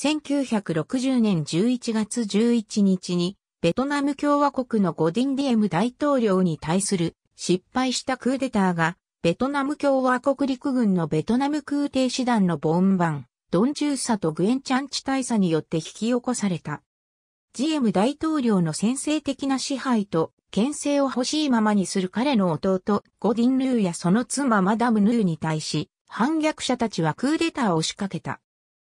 1960年11月11日に、ベトナム共和国のゴディン・ディエム大統領に対する失敗したクーデターが、ベトナム共和国陸軍のベトナム空挺師団のボンバン、ドンチューサとグエンチャンチ大佐によって引き起こされた。ジエム大統領の先制的な支配と牽制を欲しいままにする彼の弟、ゴディン・ヌーやその妻マダム・ヌーに対し、反逆者たちはクーデターを仕掛けた。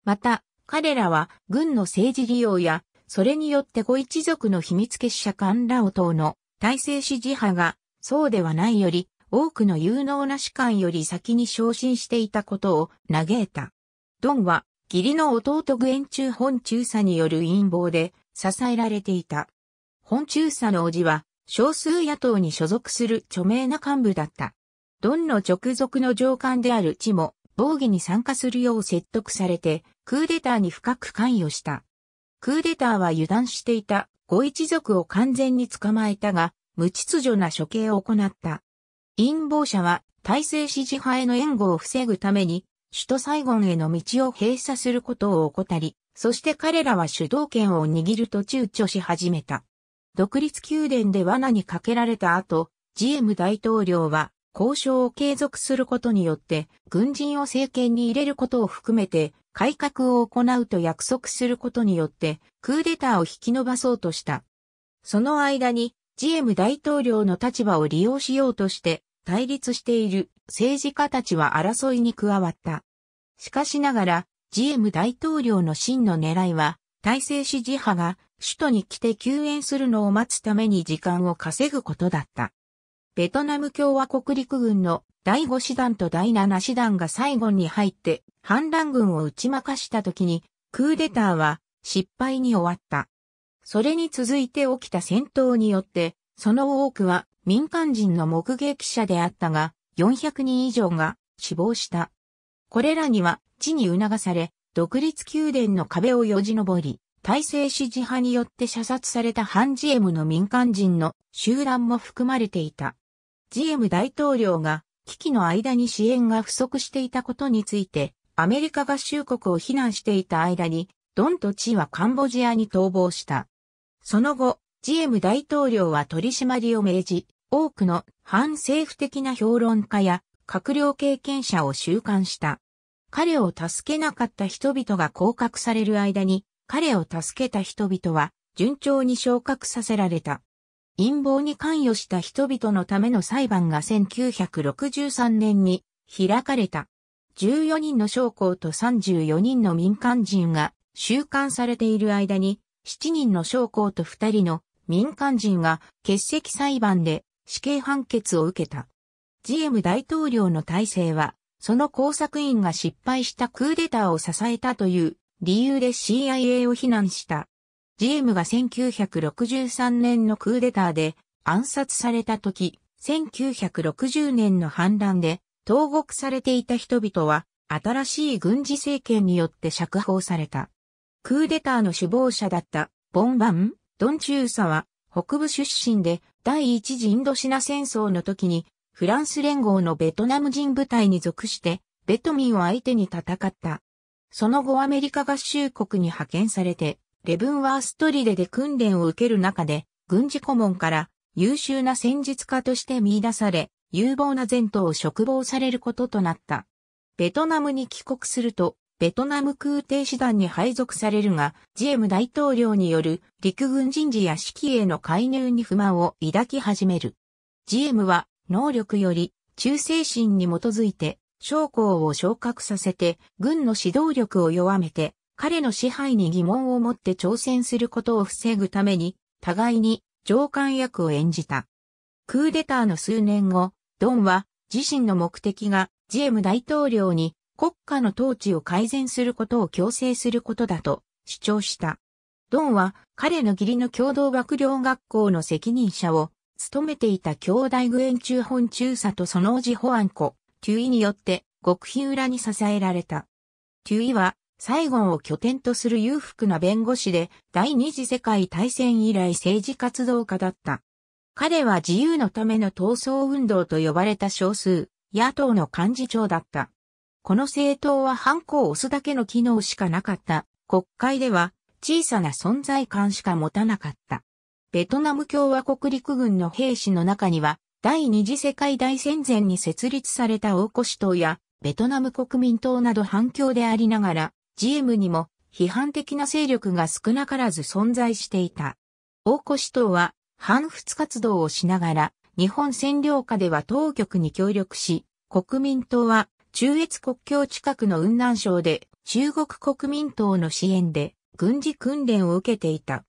また、彼らは軍の政治利用や、それによってご一族の秘密結社官ラオ党の体制支持派が、そうではないより、多くの有能な士官より先に昇進していたことを嘆いた。ドンは、義理の弟グエンチュ本中佐による陰謀で支えられていた。本中佐の叔父は、少数野党に所属する著名な幹部だった。ドンの直属の上官である地も、防御に参加するよう説得されて、クーデターに深く関与した。クーデターは油断していた、ご一族を完全に捕まえたが、無秩序な処刑を行った。陰謀者は、体制支持派への援護を防ぐために、首都サイゴンへの道を閉鎖することを怠り、そして彼らは主導権を握ると躊躇し始めた。独立宮殿で罠にかけられた後、GM 大統領は交渉を継続することによって軍人を政権に入れることを含めて改革を行うと約束することによってクーデターを引き延ばそうとした。その間に GM 大統領の立場を利用しようとして対立している政治家たちは争いに加わった。しかしながら GM 大統領の真の狙いは体制支持派が首都に来て救援するのを待つために時間を稼ぐことだった。ベトナム共和国陸軍の第5師団と第7師団が最後に入って反乱軍を打ち負かした時にクーデターは失敗に終わった。それに続いて起きた戦闘によってその多くは民間人の目撃者であったが400人以上が死亡した。これらには地に促され独立宮殿の壁をよじ登り体制支持派によって射殺されたハンジエムの民間人の集団も含まれていた。ジエム大統領が危機の間に支援が不足していたことについて、アメリカ合衆国を非難していた間に、ドンとチはカンボジアに逃亡した。その後、ジエム大統領は取り締まりを命じ、多くの反政府的な評論家や閣僚経験者を収監した。彼を助けなかった人々が降格される間に、彼を助けた人々は順調に昇格させられた。陰謀に関与した人々のための裁判が1963年に開かれた。14人の将校と34人の民間人が収監されている間に、7人の将校と2人の民間人が欠席裁判で死刑判決を受けた。GM 大統領の体制は、その工作員が失敗したクーデターを支えたという理由で CIA を非難した。GM が1963年のクーデターで暗殺された時、1960年の反乱で投獄されていた人々は新しい軍事政権によって釈放された。クーデターの首謀者だったボンバン・ドンチューサは北部出身で第一次インドシナ戦争の時にフランス連合のベトナム人部隊に属してベトミンを相手に戦った。その後アメリカ合衆国に派遣されて、レブンワーストリデで訓練を受ける中で、軍事顧問から優秀な戦術家として見出され、有望な前途を嘱望されることとなった。ベトナムに帰国すると、ベトナム空挺師団に配属されるが、ジエム大統領による陸軍人事や指揮への介入に不満を抱き始める。ジエムは能力より忠誠心に基づいて将校を昇格させて、軍の指導力を弱めて、彼の支配に疑問を持って挑戦することを防ぐために、互いに上官役を演じた。クーデターの数年後、ドンは自身の目的がジエム大統領に国家の統治を改善することを強制することだと主張した。ドンは彼の義理の共同幕僚学校の責任者を務めていた兄弟グエン中本中佐とその叔父ホアンコ、テュイによって極秘裏に支えられた。テュイはサイゴンを拠点とする裕福な弁護士で第二次世界大戦以来政治活動家だった。彼は自由のための闘争運動と呼ばれた少数野党の幹事長だった。この政党はハンコを押すだけの機能しかなかった国会では小さな存在感しか持たなかった。ベトナム共和国陸軍の兵士の中には、第二次世界大戦前に設立された大越党や、ベトナム国民党など反響でありながら、GM にも批判的な勢力が少なからず存在していた。大越党は反仏活動をしながら、日本占領下では当局に協力し、国民党は中越国境近くの雲南省で中国国民党の支援で軍事訓練を受けていた。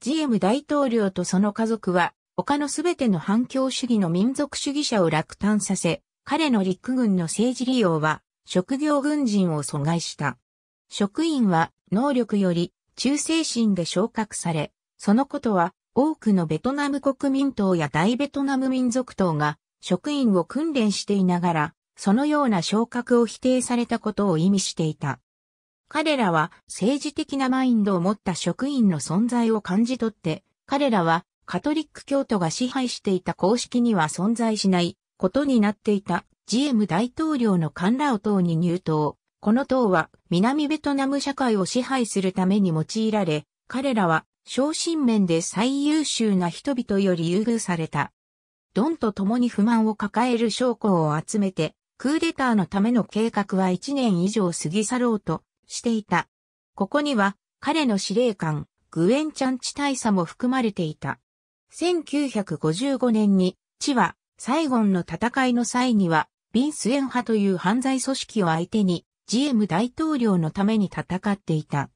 GM 大統領とその家族は他のすべての反共主義の民族主義者を落胆させ、彼の陸軍の政治利用は職業軍人を阻害した。職員は能力より忠誠心で昇格され、そのことは多くのベトナム国民党や大ベトナム民族党が職員を訓練していながら、そのような昇格を否定されたことを意味していた。彼らは政治的なマインドを持った職員の存在を感じ取って、彼らはカトリック教徒が支配していた公式には存在しないことになっていた GM 大統領のカンラオ党に入党。この党は南ベトナム社会を支配するために用いられ、彼らは昇進面で最優秀な人々より優遇された。ドンと共に不満を抱える将校を集めて、クーデターのための計画は1年以上過ぎ去ろうとしていた。ここには彼の司令官、グエンチャンチ大佐も含まれていた。1955年に、チは、サイゴンの戦いの際には、ビンスエン派という犯罪組織を相手に、GM 大統領のために戦っていた。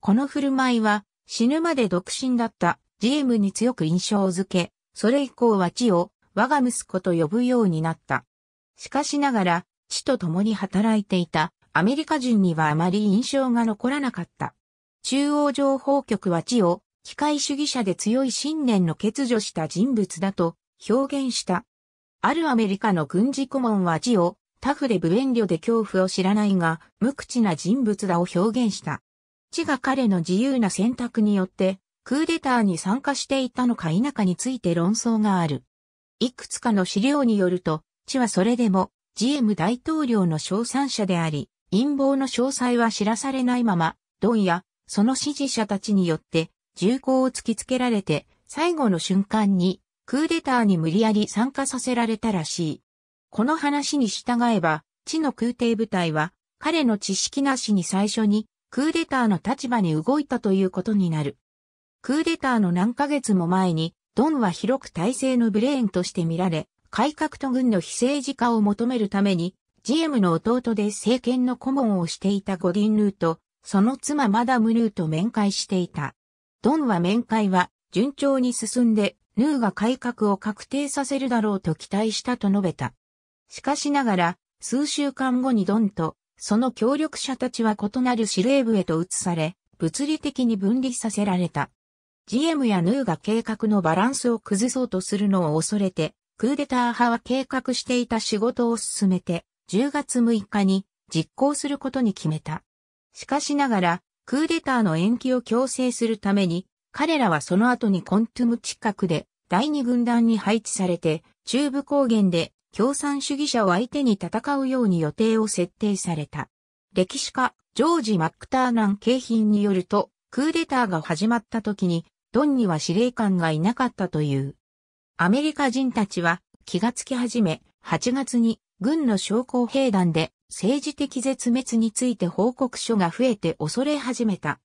この振る舞いは、死ぬまで独身だった GM に強く印象づけ、それ以降はチを我が息子と呼ぶようになった。しかしながら、父と共に働いていたアメリカ人にはあまり印象が残らなかった。中央情報局は地を機械主義者で強い信念の欠如した人物だと表現した。あるアメリカの軍事顧問は地をタフで無遠慮で恐怖を知らないが無口な人物だを表現した。地が彼の自由な選択によってクーデターに参加していたのか否かについて論争がある。いくつかの資料によると、地はそれでも GM 大統領の賞賛者であり、陰謀の詳細は知らされないまま、ドンやその支持者たちによって銃口を突きつけられて、最後の瞬間にクーデターに無理やり参加させられたらしい。この話に従えば、地の空挺部隊は彼の知識なしに最初にクーデターの立場に動いたということになる。クーデターの何ヶ月も前に、ドンは広く体制のブレーンとして見られ、改革と軍の非政治化を求めるために、GM の弟で政権の顧問をしていたゴディン・ヌーと、その妻マダム・ヌーと面会していた。ドンは面会は順調に進んで、ヌーが改革を確定させるだろうと期待したと述べた。しかしながら、数週間後にドンと、その協力者たちは異なる司令部へと移され、物理的に分離させられた。GM やヌーが計画のバランスを崩そうとするのを恐れて、クーデター派は計画していた仕事を進めて、10月6日に実行することに決めた。しかしながら、クーデターの延期を強制するために、彼らはその後にコントゥム近くで第二軍団に配置されて、中部高原で共産主義者を相手に戦うように予定を設定された。歴史家、ジョージ・マックターナン景品によると、クーデターが始まった時に、ドンには司令官がいなかったという。アメリカ人たちは気がつき始め、8月に軍の将校兵団で政治的絶滅について報告書が増えて恐れ始めた。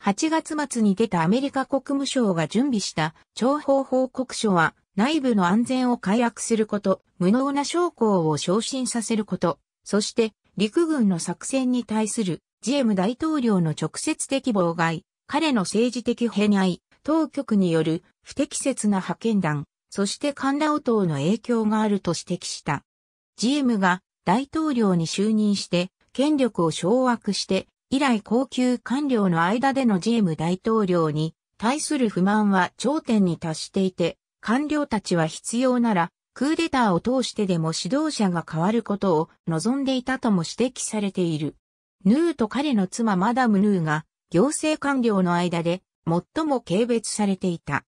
8月末に出たアメリカ国務省が準備した情報報告書は内部の安全を解約すること、無能な将校を昇進させること、そして陸軍の作戦に対する GM 大統領の直接的妨害、彼の政治的偏愛、当局による不適切な派遣団、そして官僚党の影響があると指摘した。GM が大統領に就任して権力を掌握して以来高級官僚の間での GM 大統領に対する不満は頂点に達していて官僚たちは必要ならクーデターを通してでも指導者が変わることを望んでいたとも指摘されている。ヌーと彼の妻マダムヌーが行政官僚の間で最も軽蔑されていた。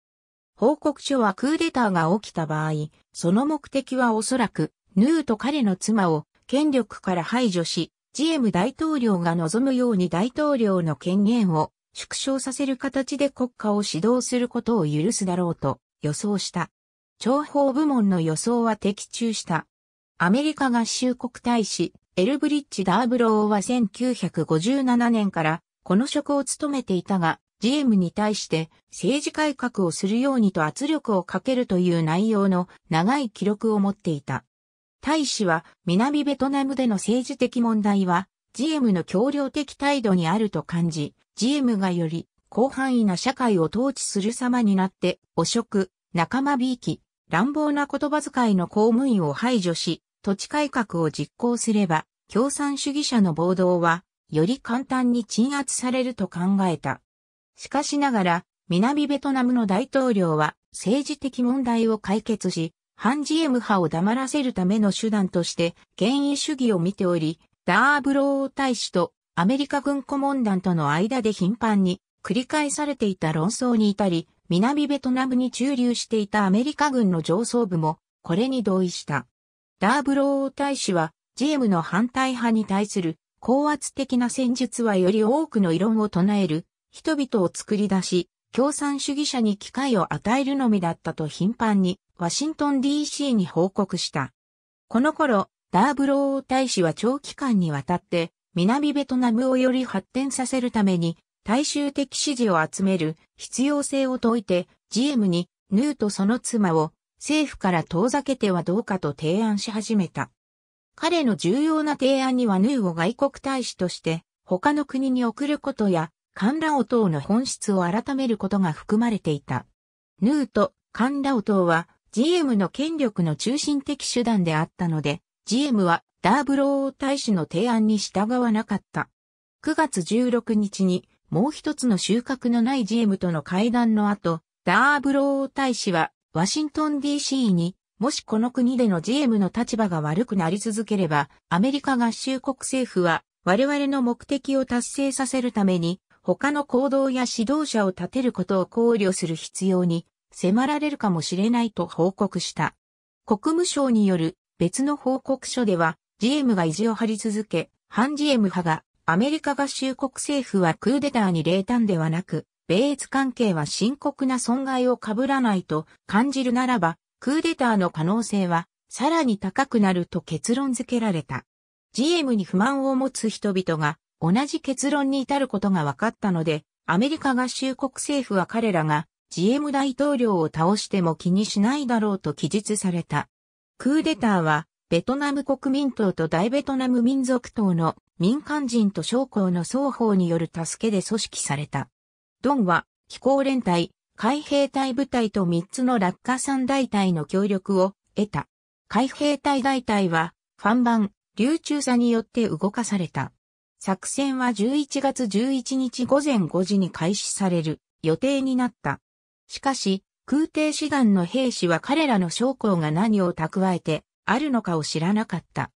報告書はクーデターが起きた場合、その目的はおそらく、ヌーと彼の妻を権力から排除し、GM 大統領が望むように大統領の権限を縮小させる形で国家を指導することを許すだろうと予想した。諜報部門の予想は的中した。アメリカ合衆国大使、エルブリッジ・ダーブローは1957年からこの職を務めていたが、GM に対して政治改革をするようにと圧力をかけるという内容の長い記録を持っていた。大使は南ベトナムでの政治的問題は GM の協力的態度にあると感じ、GM がより広範囲な社会を統治する様になって汚職、仲間びいき、乱暴な言葉遣いの公務員を排除し、土地改革を実行すれば、共産主義者の暴動は、より簡単に鎮圧されると考えた。しかしながら、南ベトナムの大統領は政治的問題を解決し、反 GM 派を黙らせるための手段として権威主義を見ており、ダーブロー大使とアメリカ軍顧問団との間で頻繁に繰り返されていた論争に至り、南ベトナムに駐留していたアメリカ軍の上層部もこれに同意した。ダーブロー大使は GM の反対派に対する高圧的な戦術はより多くの異論を唱える人々を作り出し、共産主義者に機会を与えるのみだったと頻繁にワシントン DC に報告した。この頃、ダーブロー大使は長期間にわたって南ベトナムをより発展させるために大衆的支持を集める必要性を説いて GM にヌーとその妻を政府から遠ざけてはどうかと提案し始めた。彼の重要な提案にはヌーを外国大使として他の国に送ることや、カンラオ島の本質を改めることが含まれていた。ヌーとカンラオ島は GM の権力の中心的手段であったので、GM はダーブロー大使の提案に従わなかった。9月16日にもう一つの収穫のない GM との会談の後、ダーブロー大使はワシントン DC に、もしこの国での GM の立場が悪くなり続ければ、アメリカ合衆国政府は我々の目的を達成させるために、他の行動や指導者を立てることを考慮する必要に迫られるかもしれないと報告した。国務省による別の報告書では、GM が意地を張り続け、反 GM 派がアメリカ合衆国政府はクーデターに冷淡ではなく、米越関係は深刻な損害を被らないと感じるならば、クーデターの可能性はさらに高くなると結論付けられた。GM に不満を持つ人々が同じ結論に至ることが分かったので、アメリカ合衆国政府は彼らが GM 大統領を倒しても気にしないだろうと記述された。クーデターはベトナム国民党と大ベトナム民族党の民間人と将校の双方による助けで組織された。ドンは飛行連隊、海兵隊部隊と3つの落下山大隊の協力を得た。海兵隊大隊はファン版、流中佐によって動かされた。作戦は11月11日午前5時に開始される予定になった。しかし、空挺師団の兵士は彼らの将校が何を蓄えてあるのかを知らなかった。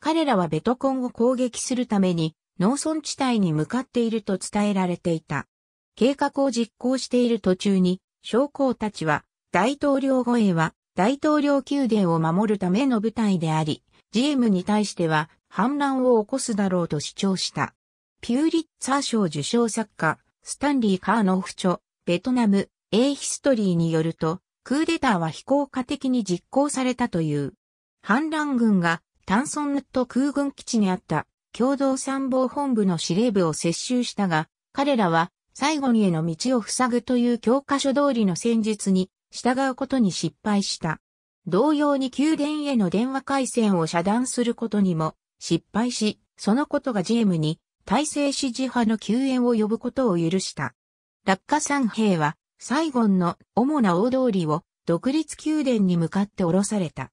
彼らはベトコンを攻撃するために農村地帯に向かっていると伝えられていた。計画を実行している途中に、将校たちは、大統領護衛は、大統領宮殿を守るための部隊であり、GM に対しては、反乱を起こすだろうと主張した。ピューリッツァー賞受賞作家、スタンリー・カーノフ著、ベトナム、A ヒストリーによると、クーデターは非効果的に実行されたという。反乱軍が、タンソンヌット空軍基地にあった共同参謀本部の司令部を接収したが、彼らは最後にへの道を塞ぐという教科書通りの戦術に従うことに失敗した。同様に宮殿への電話回線を遮断することにも失敗し、そのことが GM に体制支持派の救援を呼ぶことを許した。落下山兵はサイゴンの主な大通りを独立宮殿に向かって降ろされた。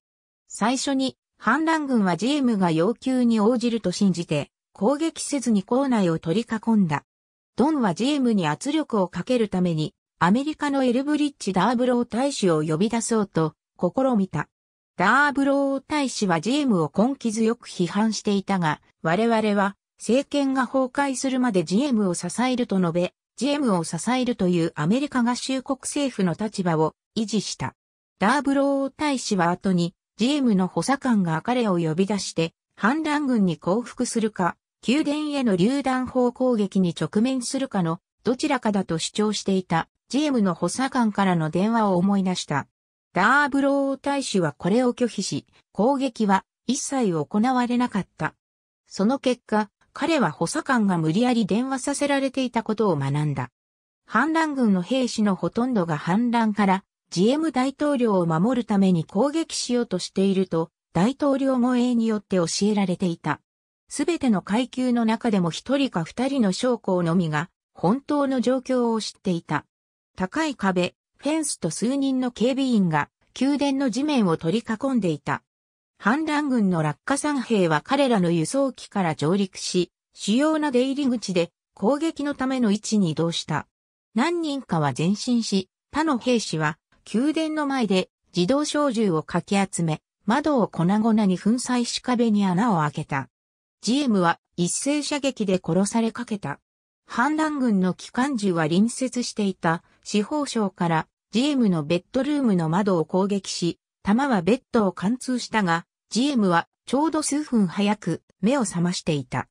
最初に反乱軍は GM が要求に応じると信じて攻撃せずに校内を取り囲んだ。ドンは GM に圧力をかけるために、アメリカのエルブリッジ・ダーブロー大使を呼び出そうと試みた。ダーブロー大使は GM を根気強く批判していたが、我々は政権が崩壊するまで GM を支えると述べ、GM を支えるというアメリカ合衆国政府の立場を維持した。ダーブロー大使は後に GM の補佐官が彼を呼び出して反乱軍に降伏するか、宮殿への榴弾砲攻撃に直面するかのどちらかだと主張していたジームの補佐官からの電話を思い出した。ダーブロー大使はこれを拒否し、攻撃は一切行われなかった。その結果、彼は補佐官が無理やり電話させられていたことを学んだ。反乱軍の兵士のほとんどが反乱から GM 大統領を守るために攻撃しようとしていると大統領護衛によって教えられていた。すべての階級の中でも一人か二人の将校のみが本当の状況を知っていた。高い壁、フェンスと数人の警備員が宮殿の地面を取り囲んでいた。反乱軍の落下山兵は彼らの輸送機から上陸し、主要な出入り口で攻撃のための位置に移動した。何人かは前進し、他の兵士は宮殿の前で自動小銃をかき集め、窓を粉々に粉砕し壁に穴を開けた。GM は一斉射撃で殺されかけた。反乱軍の機関銃は隣接していた司法省から GM のベッドルームの窓を攻撃し、弾はベッドを貫通したが、GM はちょうど数分早く目を覚ましていた。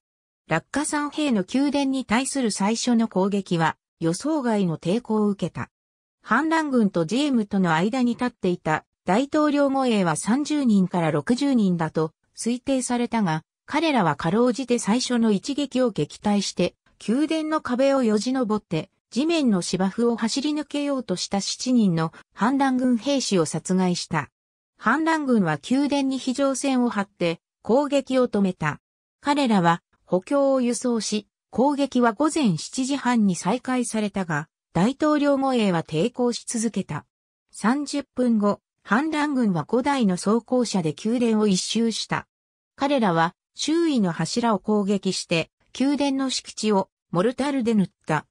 落下山兵の宮殿に対する最初の攻撃は予想外の抵抗を受けた。反乱軍と GM との間に立っていた大統領護衛は30人から60人だと推定されたが、彼らはかろうじて最初の一撃を撃退して、宮殿の壁をよじ登って地面の芝生を走り抜けようとした7人の反乱軍兵士を殺害した。反乱軍は宮殿に非常線を張って攻撃を止めた。彼らは補強を輸送し、攻撃は午前7時半に再開されたが、大統領護衛は抵抗し続けた。30分後、反乱軍は5台の装甲車で宮殿を一周した。彼らは周囲の柱を攻撃して宮殿の敷地をモルタルで塗った。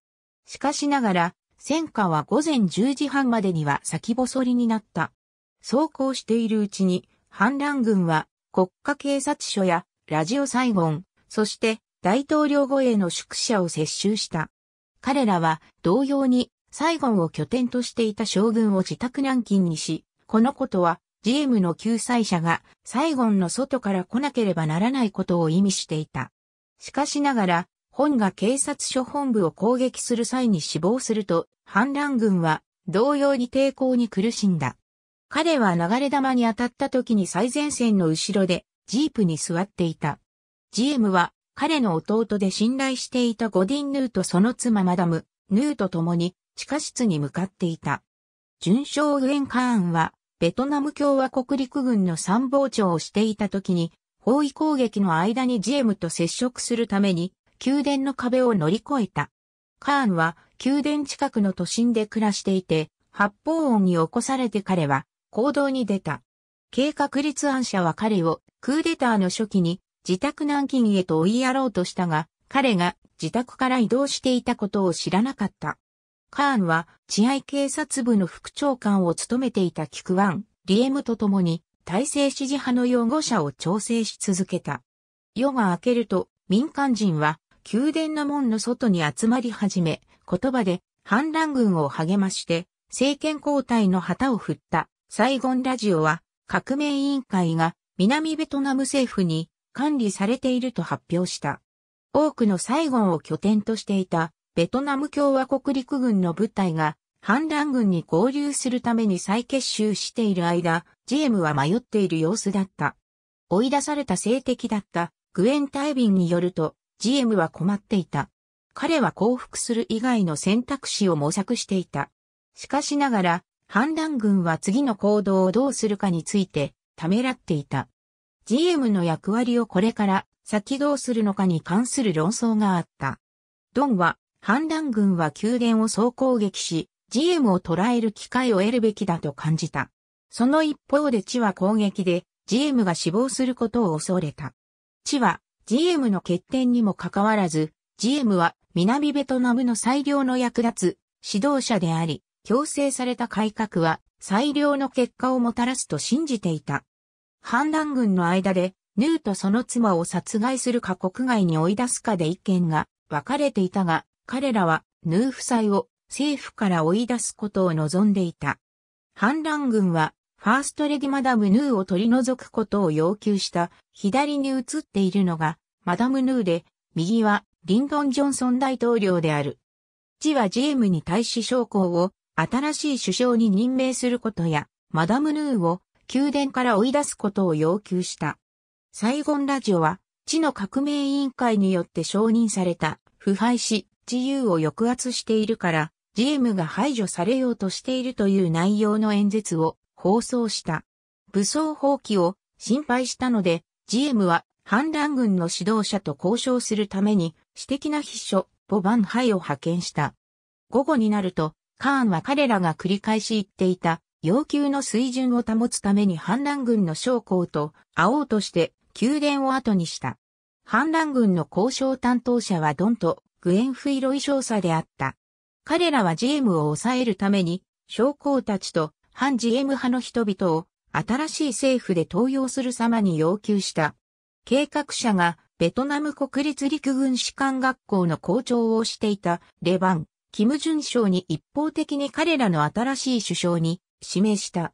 しかしながら戦火は午前10時半までには先細りになった。そうこうしているうちに、反乱軍は国家警察署やラジオサイゴン、そして大統領護衛の宿舎を接収した。彼らは同様にサイゴンを拠点としていた将軍を自宅軟禁にし、このことは GM の救済者がサイゴンの外から来なければならないことを意味していた。しかしながら、本が警察署本部を攻撃する際に死亡すると、反乱軍は同様に抵抗に苦しんだ。彼は流れ弾に当たった時に最前線の後ろでジープに座っていた。GM は彼の弟で信頼していたゴディン・ヌーとその妻マダム、ヌーと共に地下室に向かっていた。準将ウエン・カーンはベトナム共和国陸軍の参謀長をしていた時に包囲攻撃の間に GM と接触するために宮殿の壁を乗り越えた。カーンは宮殿近くの都心で暮らしていて発砲音に起こされて彼は行動に出た。計画立案者は彼をクーデターの初期に自宅軟禁へと追いやろうとしたが、彼が自宅から移動していたことを知らなかった。カーンは、治安警察部の副長官を務めていたキクワン、リエムと共に、体制支持派の擁護者を調整し続けた。夜が明けると、民間人は、宮殿の門の外に集まり始め、言葉で反乱軍を励まして、政権交代の旗を振ったサイゴンラジオは革命委員会が南ベトナム政府に管理されていると発表した。多くのサイゴンを拠点としていたベトナム共和国陸軍の部隊が反乱軍に合流するために再結集している間、ジエムは迷っている様子だった。追い出された性的だったグエン・タイビンによると、ジエムは困っていた。彼は降伏する以外の選択肢を模索していた。しかしながら、反乱軍は次の行動をどうするかについてためらっていた。GM の役割をこれから先どうするのかに関する論争があった。ドンは反乱軍は宮殿を総攻撃し、GM を捕らえる機会を得るべきだと感じた。その一方で地は攻撃で GM が死亡することを恐れた。地は GM の欠点にもかかわらず、GM は南ベトナムの最良の役立つ指導者であり、強制された改革は最良の結果をもたらすと信じていた。反乱軍の間で、ヌーとその妻を殺害するか国外に追い出すかで意見が分かれていたが、彼らはヌー夫妻を政府から追い出すことを望んでいた。反乱軍は、ファーストレディマダムヌーを取り除くことを要求した左に映っているのがマダムヌーで、右はリンドン・ジョンソン大統領である。ジは GM に対し将校を新しい首相に任命することや、マダム・ヌーを宮殿から追い出すことを要求した。サイゴンラジオは、地の革命委員会によって承認された、腐敗し、自由を抑圧しているから、GM が排除されようとしているという内容の演説を放送した。武装放棄を心配したので、GM は反乱軍の指導者と交渉するために、私的な秘書、ボバンハイを派遣した。午後になると、カーンは彼らが繰り返し言っていた、要求の水準を保つために反乱軍の将校と会おうとして宮殿を後にした。反乱軍の交渉担当者はドンとグエンフイロイ少佐であった。彼らは GM を抑えるために、将校たちと反 GM 派の人々を新しい政府で登用する様に要求した。計画者がベトナム国立陸軍士官学校の校長をしていたレバン、キム・ジュン将に一方的に彼らの新しい首相に指名した。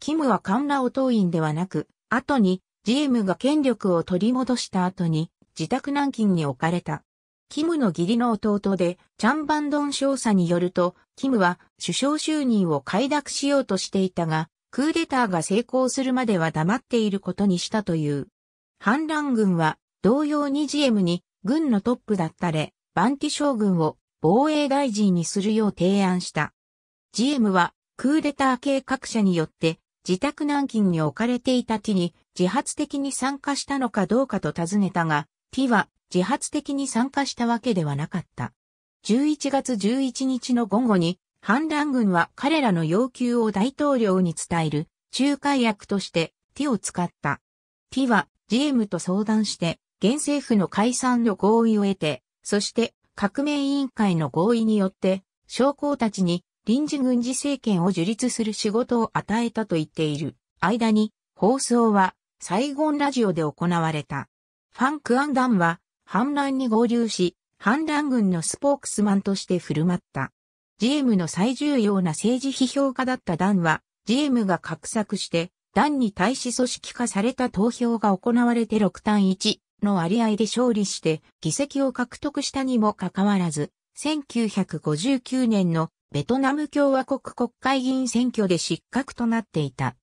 キムはカンラオ党員ではなく、後に GM が権力を取り戻した後に自宅軟禁に置かれた。キムの義理の弟で、チャンバンドン少佐によると、キムは首相就任を快諾しようとしていたが、クーデターが成功するまでは黙っていることにしたという。反乱軍は同様に GM に軍のトップだったれ、バンティ将軍を防衛大臣にするよう提案した。GM はクーデター計画者によって自宅軟禁に置かれていたティに自発的に参加したのかどうかと尋ねたが、ティは自発的に参加したわけではなかった。11月11日の午後に反乱軍は彼らの要求を大統領に伝える仲介役としてティを使った。ティは GM と相談して、現政府の解散の合意を得て、そして革命委員会の合意によって、将校たちに臨時軍事政権を樹立する仕事を与えたと言っている間に、放送はサイゴンラジオで行われた。ファンク・アンダンは反乱に合流し、反乱軍のスポークスマンとして振る舞った。GM の最重要な政治批評家だったダンは、GM が画策して団に対し組織化された投票が行われて6単1の割合で勝利して議席を獲得したにもかかわらず、1959年のベトナム共和国国会議員選挙で失格となっていた。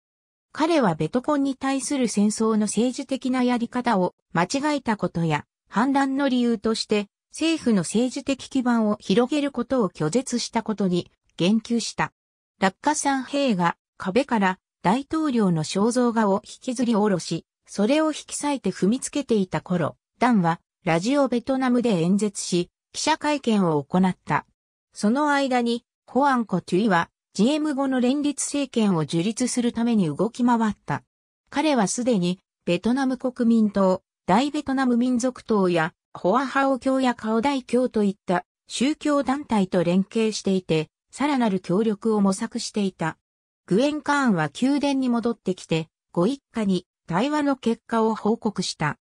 彼はベトコンに対する戦争の政治的なやり方を間違えたことや、反乱の理由として政府の政治的基盤を広げることを拒絶したことに言及した。落下山兵が壁から大統領の肖像画を引きずり下ろし、それを引き裂いて踏みつけていた頃、ダンはラジオベトナムで演説し、記者会見を行った。その間に、ホアンコ・トゥイは GM 後の連立政権を樹立するために動き回った。彼はすでにベトナム国民党、大ベトナム民族党やホアハオ教やカオダイ教といった宗教団体と連携していて、さらなる協力を模索していた。グエン・カーンは宮殿に戻ってきて、ご一家に対話の結果を報告した。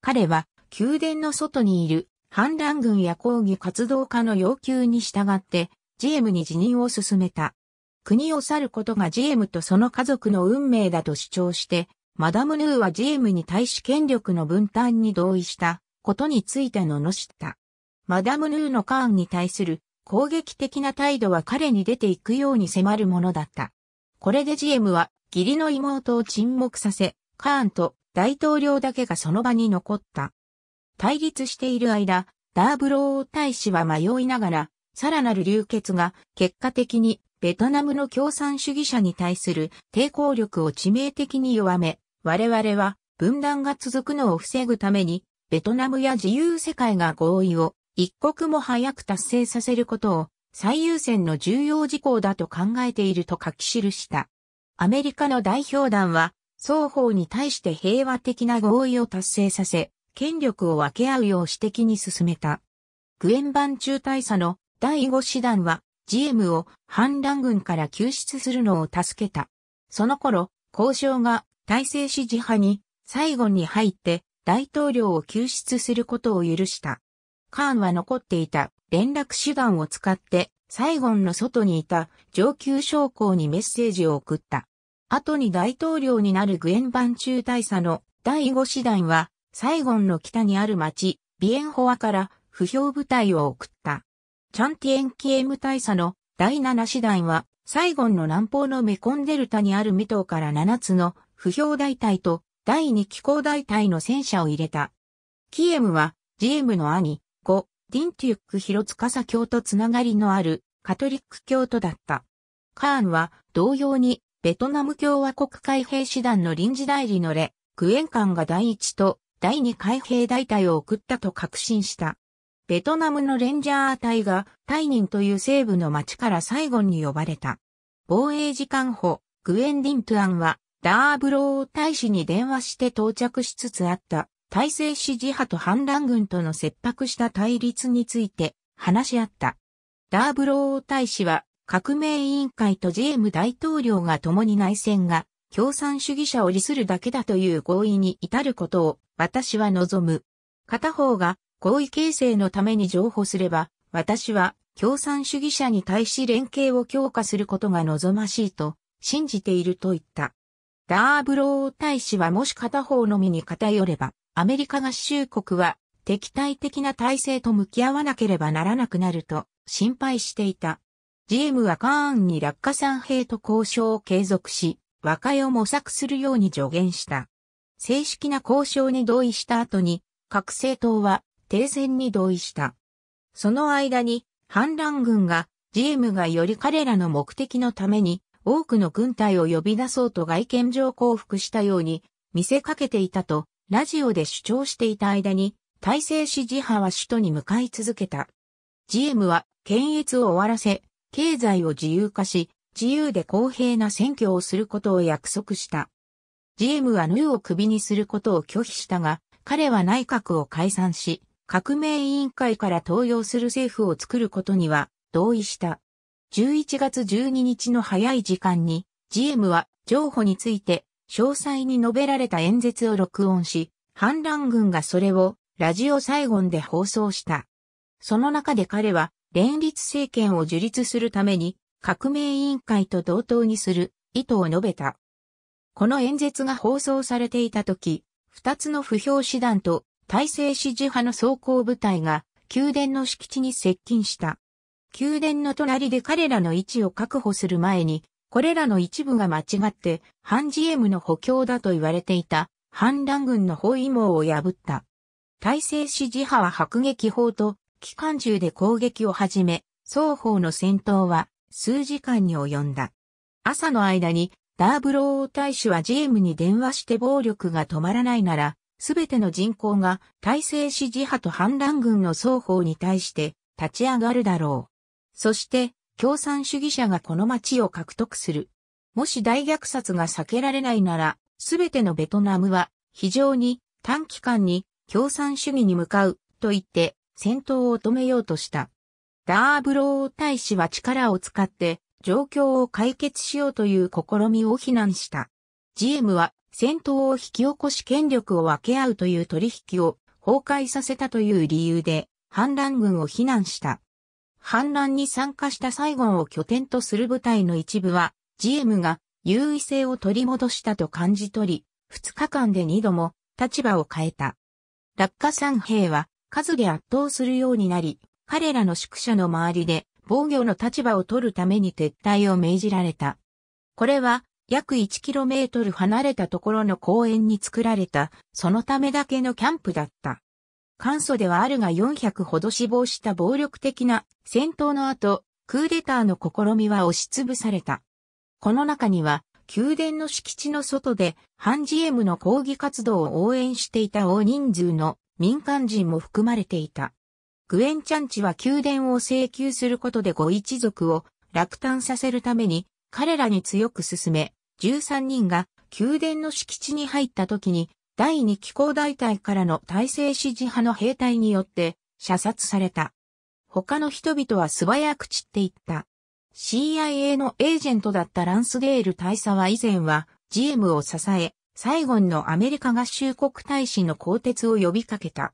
彼は宮殿の外にいる反乱軍や抗議活動家の要求に従って GM に辞任を進めた。国を去ることが GM とその家族の運命だと主張して、マダム・ヌーは GM に対し権力の分担に同意したことについて罵った。マダム・ヌーのカーンに対する攻撃的な態度は彼に出ていくように迫るものだった。これで GM は義理の妹を沈黙させ、カーンと大統領だけがその場に残った。対立している間、ダーブロー大使は迷いながら、さらなる流血が結果的にベトナムの共産主義者に対する抵抗力を致命的に弱め、我々は分断が続くのを防ぐために、ベトナムや自由世界が合意を一刻も早く達成させることを最優先の重要事項だと考えていると書き記した。アメリカの代表団は、双方に対して平和的な合意を達成させ、権力を分け合うよう指摘に進めた。グエンバン中大佐の第5師団は、GM を反乱軍から救出するのを助けた。その頃、交渉が体制支持派に最後に入って大統領を救出することを許した。カーンは残っていた連絡手段を使ってサイゴンの外にいた上級将校にメッセージを送った。後に大統領になるグエンバン中大佐の第5師団はサイゴンの北にある町ビエンホアから不評部隊を送った。チャンティエンキエム大佐の第7師団は、サイゴンの南方のメコンデルタにある未島から7つの不評大隊と第2機構大隊の戦車を入れた。キエムは、ジエムの兄、ゴ、ディンテュック広司教とつながりのあるカトリック教徒だった。カーンは同様にベトナム共和国海兵士団の臨時代理のレ、クエンカンが第一と第二海兵大隊を送ったと確信した。ベトナムのレンジャー隊がタイニンという西部の町からサイゴンに呼ばれた。防衛時間補、グエンディントゥアンはダーブロー大使に電話して到着しつつあった大西支持派と反乱軍との切迫した対立について話し合った。ダーブロー大使は革命委員会とジェーム大統領が共に内戦が共産主義者を利するだけだという合意に至ることを私は望む。片方が合意形成のために譲歩すれば、私は共産主義者に対し連携を強化することが望ましいと信じていると言った。ダーブロー大使はもし片方のみに偏れば、アメリカ合衆国は敵対的な体制と向き合わなければならなくなると心配していた。ジームはカーンに落下産兵と交渉を継続し、和解を模索するように助言した。正式な交渉に同意した後に、各政党は停戦に同意した。その間に反乱軍がジームがより彼らの目的のために多くの軍隊を呼び出そうと外見上降伏したように見せかけていたとラジオで主張していた間に体制支持派は首都に向かい続けた。ジームは検閲を終わらせ、経済を自由化し、自由で公平な選挙をすることを約束した。ジームはヌーを首にすることを拒否したが、彼は内閣を解散し、革命委員会から登用する政府を作ることには同意した。11月12日の早い時間に GM は情報について詳細に述べられた演説を録音し、反乱軍がそれをラジオサイゴンで放送した。その中で彼は連立政権を樹立するために革命委員会と同等にする意図を述べた。この演説が放送されていた時、二つの不評師団と大西支持派の装甲部隊が宮殿の敷地に接近した。宮殿の隣で彼らの位置を確保する前に、これらの一部が間違ってハンジエムの補強だと言われていた反乱軍の包囲網を破った。大西支持派は迫撃砲と機関銃で攻撃を始め、双方の戦闘は数時間に及んだ。朝の間にダーブロー大使はジェームに電話して暴力が止まらないなら、すべての人口が体制支持派と反乱軍の双方に対して立ち上がるだろう。そして、共産主義者がこの町を獲得する。もし大虐殺が避けられないなら、すべてのベトナムは非常に短期間に共産主義に向かうと言って戦闘を止めようとした。ダーブロー大使は力を使って状況を解決しようという試みを非難した。GM は戦闘を引き起こし権力を分け合うという取引を崩壊させたという理由で反乱軍を非難した。反乱に参加したサイゴンを拠点とする部隊の一部は GM が優位性を取り戻したと感じ取り、2日間で2度も立場を変えた。落下三兵は数で圧倒するようになり、彼らの宿舎の周りで防御の立場を取るために撤退を命じられた。これは約 1km 離れたところの公園に作られた、そのためだけのキャンプだった。簡素ではあるが400ほど死亡した暴力的な戦闘の後、クーデターの試みは押しつぶされた。この中には、宮殿の敷地の外で、ハンジエムの抗議活動を応援していた大人数の民間人も含まれていた。グエンチャンチは宮殿を請求することでご一族を落胆させるために彼らに強く進め、13人が宮殿の敷地に入った時に第二機構大隊からの体制支持派の兵隊によって射殺された。他の人々は素早く散っていった。CIA のエージェントだったランスデール大佐は以前は GM を支え、サイゴンのアメリカ合衆国大使の更迭を呼びかけた。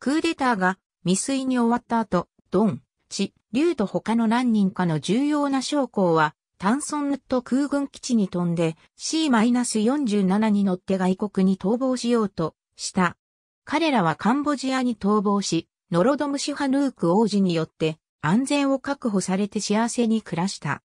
クーデターが未遂に終わった後、ドン、チ、リュウと他の何人かの重要な将校はタンソンヌット空軍基地に飛んで C-47 に乗って外国に逃亡しようとした。彼らはカンボジアに逃亡し、ノロドムシハヌーク王子によって安全を確保されて幸せに暮らした。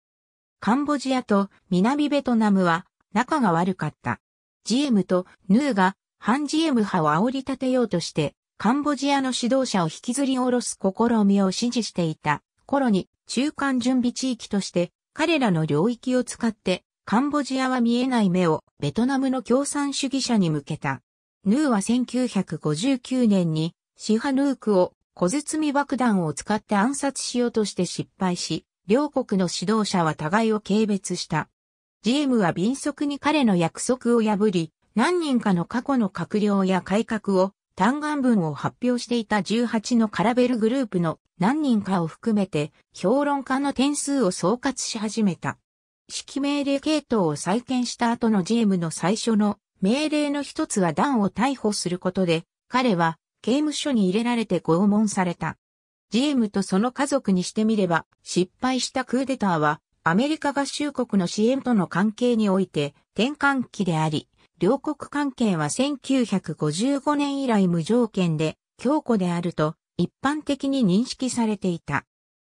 カンボジアと南ベトナムは仲が悪かった。ジエムとヌーが反ジエム派を煽り立てようとして、カンボジアの指導者を引きずり下ろす試みを指示していた頃に中間準備地域として彼らの領域を使ってカンボジアは見えない目をベトナムの共産主義者に向けた。ヌーは1959年にシハヌークを小包爆弾を使って暗殺しようとして失敗し、両国の指導者は互いを軽蔑した。ジームは敏速に彼の約束を破り、何人かの過去の閣僚や改革を単眼文を発表していた18のカラベルグループの何人かを含めて評論家の点数を総括し始めた。指揮命令系統を再建した後のジェームの最初の命令の一つはダンを逮捕することで、彼は刑務所に入れられて拷問された。ジェームとその家族にしてみれば、失敗したクーデターは、アメリカ合衆国の支援との関係において転換期であり、両国関係は1955年以来無条件で強固であると一般的に認識されていた。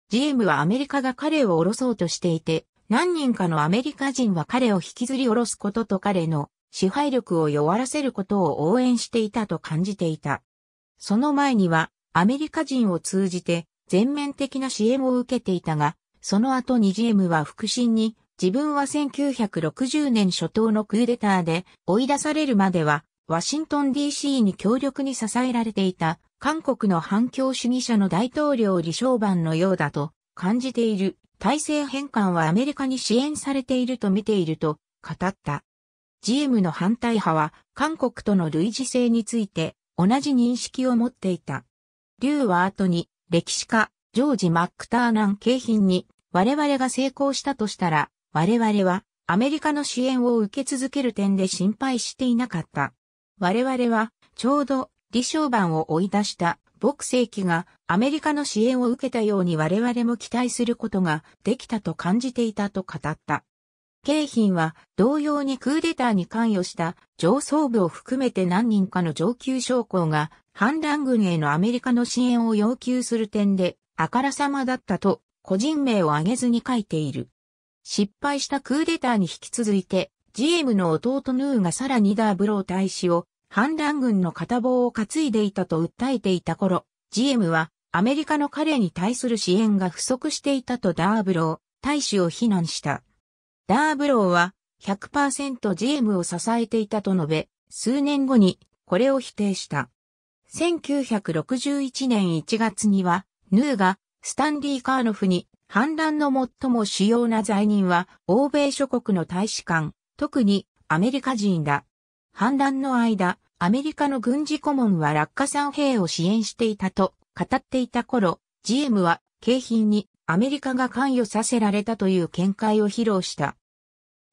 ジームはアメリカが彼を降ろそうとしていて、何人かのアメリカ人は彼を引きずり下ろすことと彼の支配力を弱らせることを応援していたと感じていた。その前にはアメリカ人を通じて全面的な支援を受けていたが、その後にジームは腹心に自分は1960年初頭のクーデターで追い出されるまでは、ワシントン DC に強力に支えられていた韓国の反共主義者の大統領李承晩のようだと感じている体制変換はアメリカに支援されていると見ていると語った。GM の反対派は韓国との類似性について同じ認識を持っていた。劉は後に歴史家ジョージ・マックターナン景品に我々が成功したとしたら我々はアメリカの支援を受け続ける点で心配していなかった。我々はちょうど李承晩を追い出した牧世紀がアメリカの支援を受けたように我々も期待することができたと感じていたと語った。京浜は同様にクーデターに関与した上層部を含めて何人かの上級将校が反乱軍へのアメリカの支援を要求する点であからさまだったと個人名を挙げずに書いている。失敗したクーデターに引き続いて、GM の弟ヌーがさらにダーブロー大使を反乱軍の片棒を担いでいたと訴えていた頃、GM はアメリカの彼に対する支援が不足していたとダーブロー大使を非難した。ダーブローは 100%GM を支えていたと述べ、数年後にこれを否定した。1961年1月には、ヌーがスタンリー・カーノフに反乱の最も主要な罪人は欧米諸国の大使館、特にアメリカ人だ。反乱の間、アメリカの軍事顧問は落下産兵を支援していたと語っていた頃、GM は景品にアメリカが関与させられたという見解を披露した。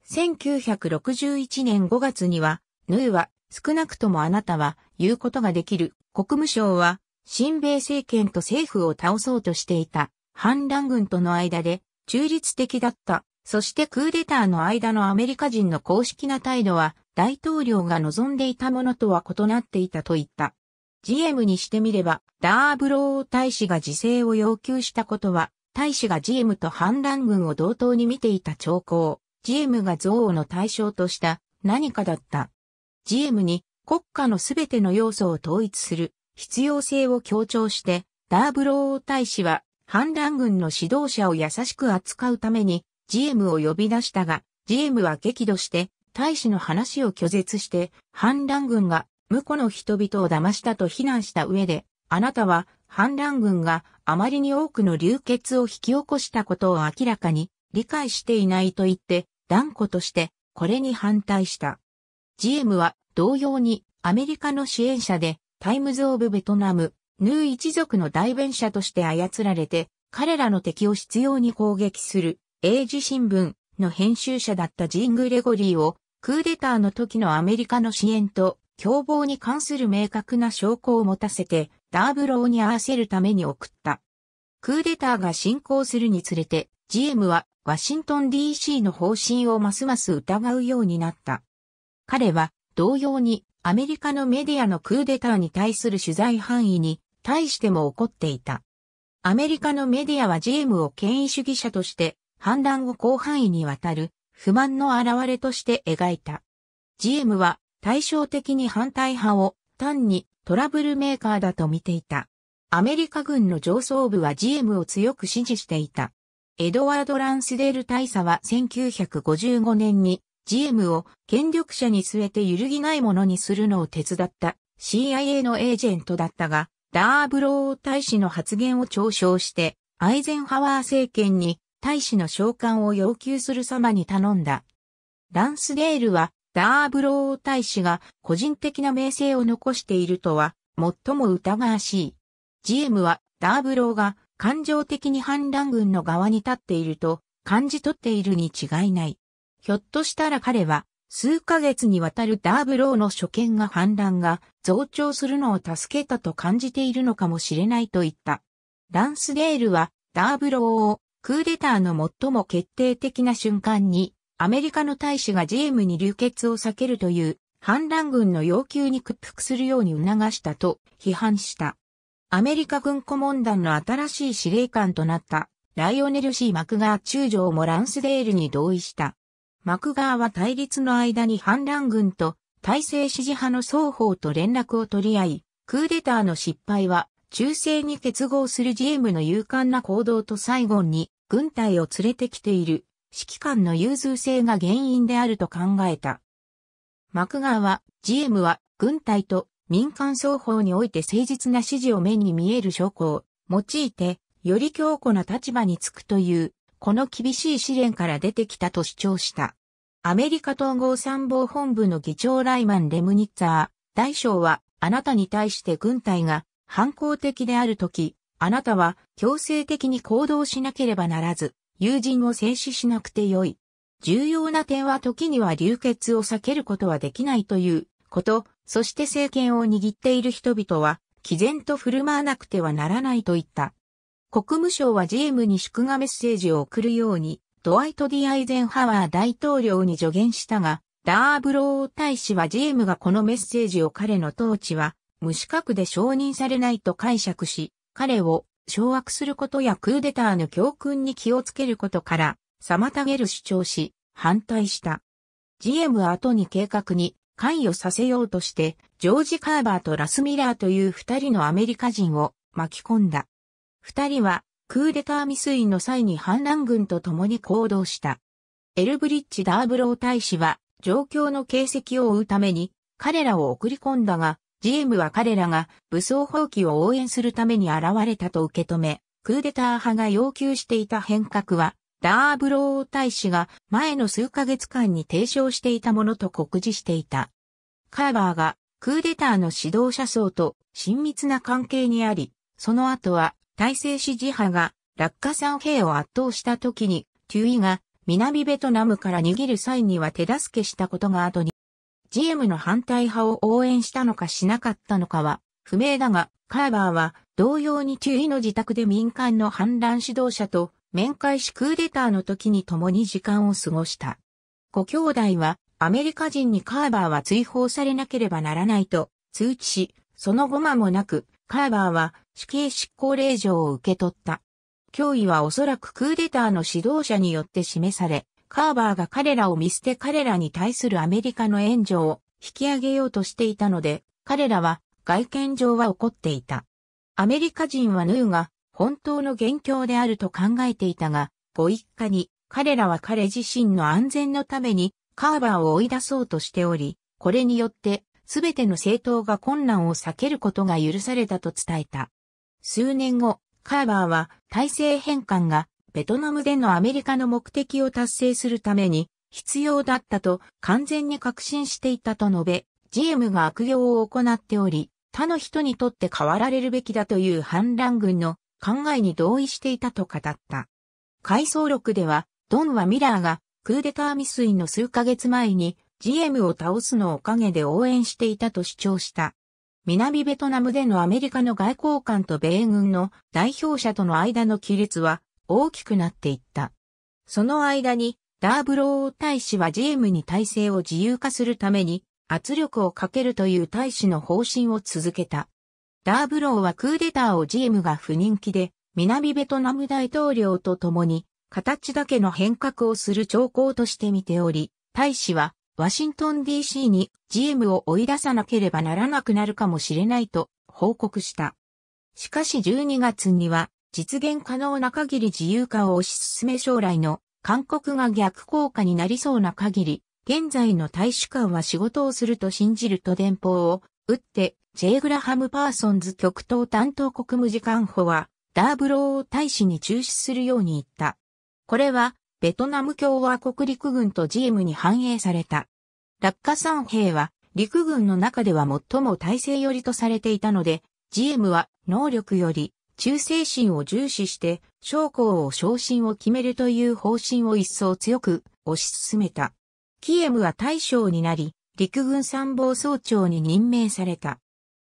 1961年5月には、ヌーは少なくともあなたは言うことができる。国務省は新米政権と政府を倒そうとしていた。反乱軍との間で中立的だった。そしてクーデターの間のアメリカ人の公式な態度は大統領が望んでいたものとは異なっていたと言った。GM にしてみれば、ダーブロー大使が自制を要求したことは、大使が GM と反乱軍を同等に見ていた兆候、GM が憎悪の対象とした何かだった。GM に国家のすべての要素を統一する必要性を強調して、ダーブロー大使は反乱軍の指導者を優しく扱うために GM を呼び出したが、GM は激怒して大使の話を拒絶して反乱軍が無辜の人々を騙したと非難した上で、あなたは反乱軍があまりに多くの流血を引き起こしたことを明らかに理解していないと言って断固としてこれに反対した。GM は同様にアメリカの支援者でタイムズ・オブ・ベトナム、ヌー一族の代弁者として操られて、彼らの敵を執拗に攻撃する、英字新聞の編集者だったジン・グレゴリーを、クーデターの時のアメリカの支援と共謀に関する明確な証拠を持たせて、ダーブローに合わせるために送った。クーデターが進行するにつれて、ジエムはワシントン DC の方針をますます疑うようになった。彼は同様にアメリカのメディアのクーデターに対する取材範囲に対しても起こっていた。アメリカのメディアは GM を権威主義者として反乱を広範囲にわたる不満の表れとして描いた。GM は対照的に反対派を単にトラブルメーカーだと見ていた。アメリカ軍の上層部は GM を強く支持していた。エドワード・ランスデール大佐は1955年に GM を権力者に据えて揺るぎないものにするのを手伝った CIA のエージェントだったが、ダーブロー大使の発言を嘲笑して、アイゼンハワー政権に大使の召喚を要求する様に頼んだ。ランスデールは、ダーブロー大使が個人的な名声を残しているとは、最も疑わしい。GM は、ダーブローが感情的に反乱軍の側に立っていると感じ取っているに違いない。ひょっとしたら彼は、数ヶ月にわたるダーブローの初見が反乱が増長するのを助けたと感じているのかもしれないと言った。ランスデールはダーブローをクーデターの最も決定的な瞬間にアメリカの大使がジェームに流血を避けるという反乱軍の要求に屈服するように促したと批判した。アメリカ軍顧問団の新しい司令官となったライオネル・シー・マクガー中将もランスデールに同意した。マクガーは対立の間に反乱軍と体制支持派の双方と連絡を取り合い、クーデターの失敗は中世に結合する GM の勇敢な行動とサイゴンに軍隊を連れてきている指揮官の融通性が原因であると考えた。マクガーは GM は軍隊と民間双方において誠実な指示を目に見える証拠を用いてより強固な立場につくというこの厳しい試練から出てきたと主張した。アメリカ統合参謀本部の議長ライマン・レムニッツァー、大将は、あなたに対して軍隊が反抗的であるとき、あなたは強制的に行動しなければならず、友人を制止しなくてよい。重要な点は時には流血を避けることはできないということ、そして政権を握っている人々は、毅然と振る舞わなくてはならないと言った。国務省は GM に祝賀メッセージを送るように、ドワイト・ディ・アイゼンハワー大統領に助言したが、ダーブロー大使は GM がこのメッセージを彼の統治は無資格で承認されないと解釈し、彼を掌握することやクーデターの教訓に気をつけることから妨げる主張し、反対した。GM は後に計画に関与させようとして、ジョージ・カーバーとラス・ミラーという二人のアメリカ人を巻き込んだ。二人はクーデター未遂の際に反乱軍と共に行動した。エルブリッジ・ダーブロー大使は状況の形跡を追うために彼らを送り込んだが、GM は彼らが武装放棄を応援するために現れたと受け止め、クーデター派が要求していた変革は、ダーブロー大使が前の数ヶ月間に提唱していたものと告示していた。カーバーがクーデターの指導者層と親密な関係にあり、その後は体制支持派が落下山兵を圧倒した時に、テュイが南ベトナムから逃げる際には手助けしたことが後に、GM の反対派を応援したのかしなかったのかは不明だが、カーバーは同様にテュイの自宅で民間の反乱指導者と面会しクーデターの時に共に時間を過ごした。ご兄弟はアメリカ人にカーバーは追放されなければならないと通知し、その後間もなくカーバーは死刑執行令状を受け取った。脅威はおそらくクーデターの指導者によって示され、カーバーが彼らを見捨て彼らに対するアメリカの援助を引き上げようとしていたので、彼らは外見上は怒っていた。アメリカ人はヌーが本当の元凶であると考えていたが、ご一家に彼らは彼自身の安全のためにカーバーを追い出そうとしており、これによってすべての政党が困難を避けることが許されたと伝えた。数年後、カーバーは体制変換がベトナムでのアメリカの目的を達成するために必要だったと完全に確信していたと述べ、GM が悪行を行っており、他の人にとって変わられるべきだという反乱軍の考えに同意していたと語った。回想録では、ドンはミラーがクーデター未遂の数ヶ月前に GM を倒すのおかげで応援していたと主張した。南ベトナムでのアメリカの外交官と米軍の代表者との間の亀裂は大きくなっていった。その間にダーブロー大使は GM に体制を自由化するために圧力をかけるという大使の方針を続けた。ダーブローはクーデターを GM が不人気で、南ベトナム大統領と共に、形だけの変革をする兆候として見ており、大使は、ワシントン DC に GM を追い出さなければならなくなるかもしれないと報告した。しかし12月には、実現可能な限り自由化を推し進め将来の韓国が逆効果になりそうな限り、現在の大使館は仕事をすると信じると電報を打って、ジェイ・グラハム・パーソンズ極東担当国務次官補は、ダーブローを大使に中止するように言った。これは、ベトナム共和国陸軍と GM に反映された。落下山兵は、陸軍の中では最も体制寄りとされていたので、GM は能力より忠誠心を重視して、将校を昇進を決めるという方針を一層強く推し進めた。キエムは大将になり、陸軍参謀総長に任命された。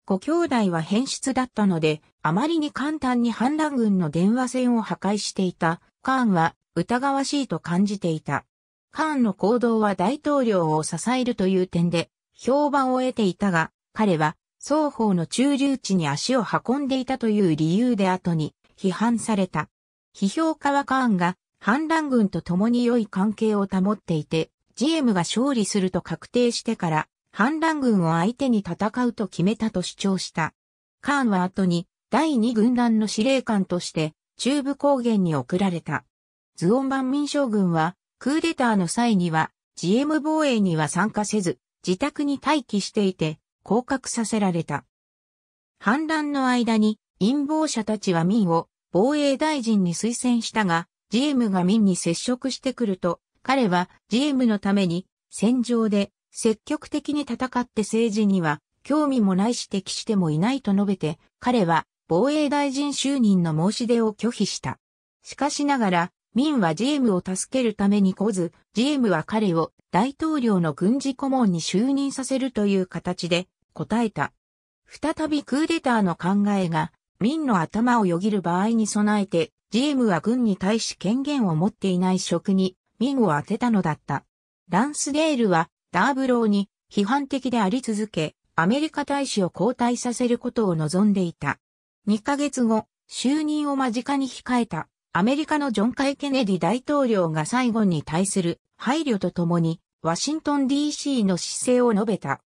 ご兄弟は変質だったので、あまりに簡単に反乱軍の電話線を破壊していた、カーンは疑わしいと感じていた。カーンの行動は大統領を支えるという点で、評判を得ていたが、彼は双方の中流地に足を運んでいたという理由で後に批判された。批評家はカーンが反乱軍と共に良い関係を保っていて、GM が勝利すると確定してから、反乱軍を相手に戦うと決めたと主張した。カーンは後に第二軍団の司令官として中部高原に送られた。ズオン万民将軍はクーデターの際には GM 防衛には参加せず自宅に待機していて降格させられた。反乱の間に陰謀者たちは民を防衛大臣に推薦したが GM が民に接触してくると彼は GM のために戦場で積極的に戦って政治には興味もないし適してもいないと述べて、彼は防衛大臣就任の申し出を拒否した。しかしながら、民は GM を助けるために来ず、GM は彼を大統領の軍事顧問に就任させるという形で答えた。再びクーデターの考えが民の頭をよぎる場合に備えて、GM は軍に対し権限を持っていない職に民を当てたのだった。ランスデールはダーブローに批判的であり続け、アメリカ大使を交代させることを望んでいた。2ヶ月後、就任を間近に控えたアメリカのジョン・カイ・ケネディ大統領が最後に対する配慮とともにワシントン DC の姿勢を述べた。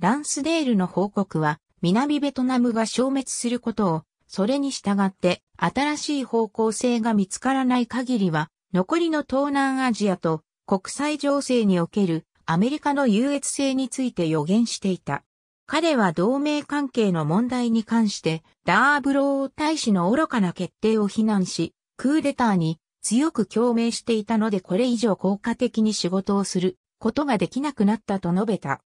ランスデールの報告は南ベトナムが消滅することを、それに従って新しい方向性が見つからない限りは残りの東南アジアと国際情勢におけるアメリカの優越性について予言していた。彼は同盟関係の問題に関してダーブロー大使の愚かな決定を非難し、クーデターに強く共鳴していたのでこれ以上効果的に仕事をすることができなくなったと述べた。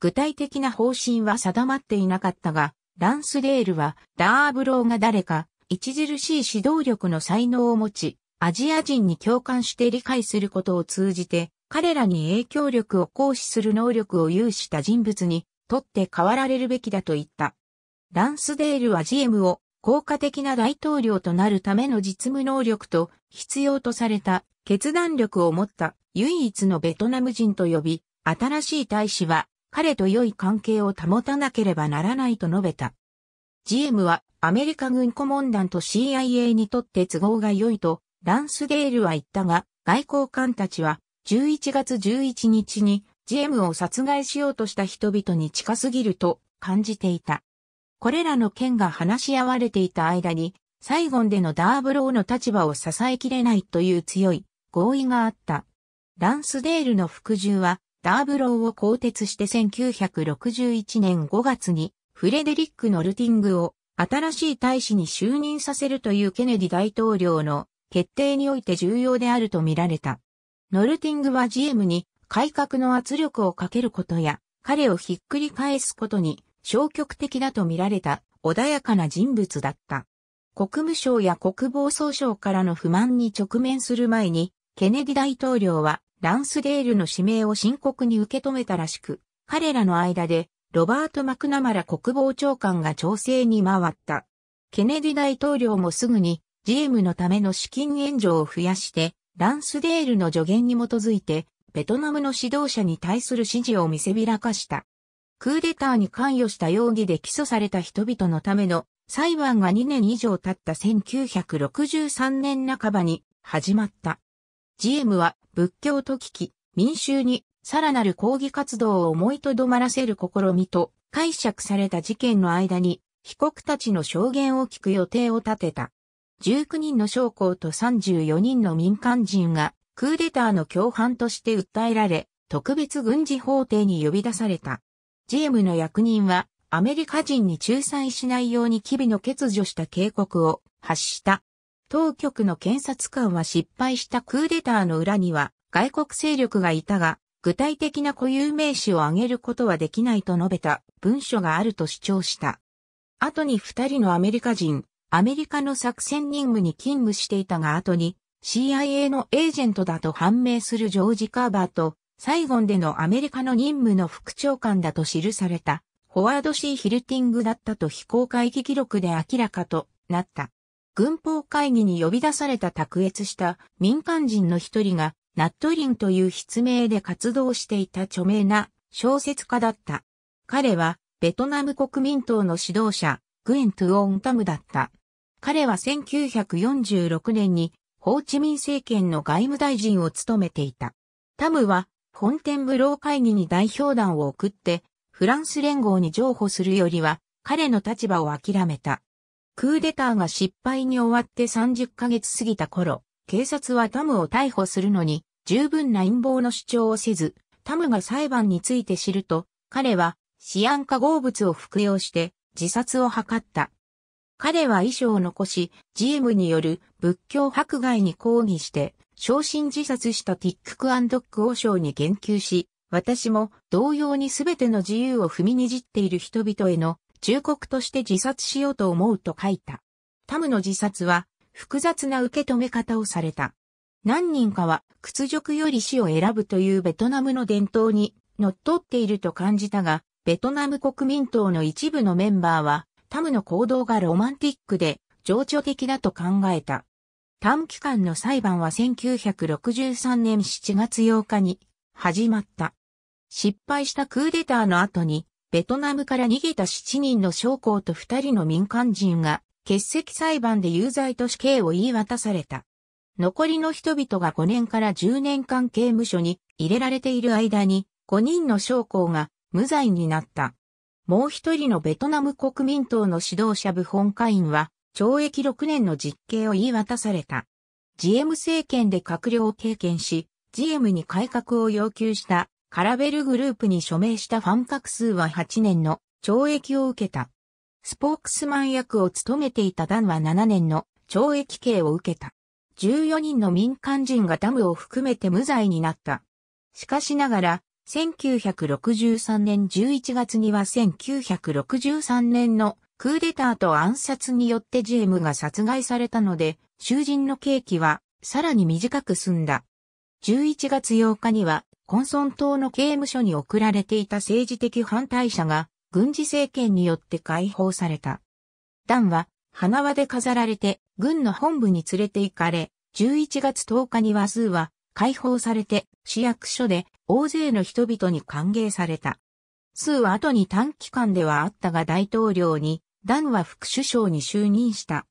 具体的な方針は定まっていなかったが、ランスデールはダーブローが誰か著しい指導力の才能を持ち、アジア人に共感して理解することを通じて、彼らに影響力を行使する能力を有した人物にとって変わられるべきだと言った。ランスデールは GM を効果的な大統領となるための実務能力と必要とされた決断力を持った唯一のベトナム人と呼び、新しい大使は彼と良い関係を保たなければならないと述べた。GM はアメリカ軍顧問団と CIA にとって都合が良いとランスデールは言ったが、外交官たちは11月11日に GM を殺害しようとした人々に近すぎると感じていた。これらの件が話し合われていた間に、サイゴンでのダーブローの立場を支えきれないという強い合意があった。ランスデールの服従は、ダーブローを更迭して1961年5月にフレデリック・ノルティングを新しい大使に就任させるというケネディ大統領の決定において重要であると見られた。ノルティングは GM に改革の圧力をかけることや、彼をひっくり返すことに消極的だと見られた穏やかな人物だった。国務省や国防総省からの不満に直面する前に、ケネディ大統領はランスデールの指名を深刻に受け止めたらしく、彼らの間でロバート・マクナマラ国防長官が調整に回った。ケネディ大統領もすぐに GM のための資金援助を増やして、ランスデールの助言に基づいて、ベトナムの指導者に対する支持を見せびらかした。クーデターに関与した容疑で起訴された人々のための裁判が2年以上経った1963年半ばに始まった。GM は仏教と聞き、民衆にさらなる抗議活動を思いとどまらせる試みと解釈された事件の間に被告たちの証言を聞く予定を立てた。19人の将校と34人の民間人がクーデターの共犯として訴えられ、特別軍事法廷に呼び出された。GM の役人はアメリカ人に仲裁しないように機微の欠如した警告を発した。当局の検察官は失敗したクーデターの裏には外国勢力がいたが、具体的な固有名詞を挙げることはできないと述べた文書があると主張した。後に二人のアメリカ人、アメリカの作戦任務に勤務していたが後に CIA のエージェントだと判明するジョージ・カーバーとサイゴンでのアメリカの任務の副長官だと記されたフォワード・シー・ヒルティングだったと非公開記録で明らかとなった。軍法会議に呼び出された卓越した民間人の一人がナットリンという筆名で活動していた著名な小説家だった。彼はベトナム国民党の指導者、グエン・トゥオン・タムだった。彼は1946年にホーチミン政権の外務大臣を務めていた。タムはフォンテンブロー会議に代表団を送ってフランス連合に譲歩するよりは彼の立場を諦めた。クーデターが失敗に終わって30ヶ月過ぎた頃、警察はタムを逮捕するのに十分な陰謀の主張をせず、タムが裁判について知ると、彼はシアン化合物を服用して自殺を図った。彼は遺書を残し、GM による仏教迫害に抗議して、昇進自殺したティッククアンドック王将に言及し、私も同様に全ての自由を踏みにじっている人々への忠告として自殺しようと思うと書いた。タムの自殺は複雑な受け止め方をされた。何人かは屈辱より死を選ぶというベトナムの伝統に乗っ取っていると感じたが、ベトナム国民党の一部のメンバーは、タムの行動がロマンティックで情緒的だと考えた。短期間の裁判は1963年7月8日に始まった。失敗したクーデターの後に、ベトナムから逃げた7人の将校と2人の民間人が、欠席裁判で有罪と死刑を言い渡された。残りの人々が5年から10年間刑務所に入れられている間に5人の将校が無罪になった。もう一人のベトナム国民党の指導者部本会員は懲役6年の実刑を言い渡された。GM 政権で閣僚を経験し、GM に改革を要求したカラベルグループに署名したファン画数は8年の懲役を受けた。スポークスマン役を務めていたダンは7年の懲役刑を受けた。14人の民間人がダムを含めて無罪になった。しかしながら、1963年11月には1963年のクーデターと暗殺によってジェームが殺害されたので、囚人の刑期はさらに短く済んだ。11月8日には、コンソン島の刑務所に送られていた政治的反対者が軍事政権によって解放された。ダンは花輪で飾られて軍の本部に連れて行かれ、11月10日にはスーは解放されて市役所で大勢の人々に歓迎された。スーは後に短期間ではあったが大統領に、ダンは副首相に就任した。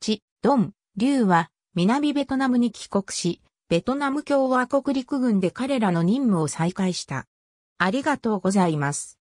チ、ドン、リュウは南ベトナムに帰国し、ベトナム共和国陸軍で彼らの任務を再開した。ありがとうございます。